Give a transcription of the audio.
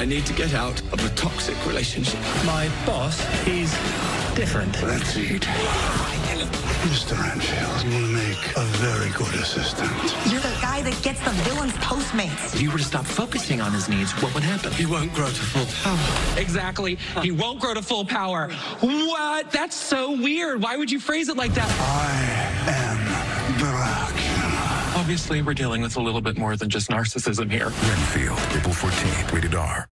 I need to get out of a toxic relationship. My boss, is different. That's it. Mr. Renfield, you'll make a very good assistant. You're the guy that gets the villain's Postmates. If you were to stop focusing on his needs, what would happen? He won't grow to full power. Exactly. He won't grow to full power. What? That's so weird. Why would you phrase it like that? I am Dracula. Obviously, we're dealing with a little bit more than just narcissism here. Renfield, April 14th, rated R.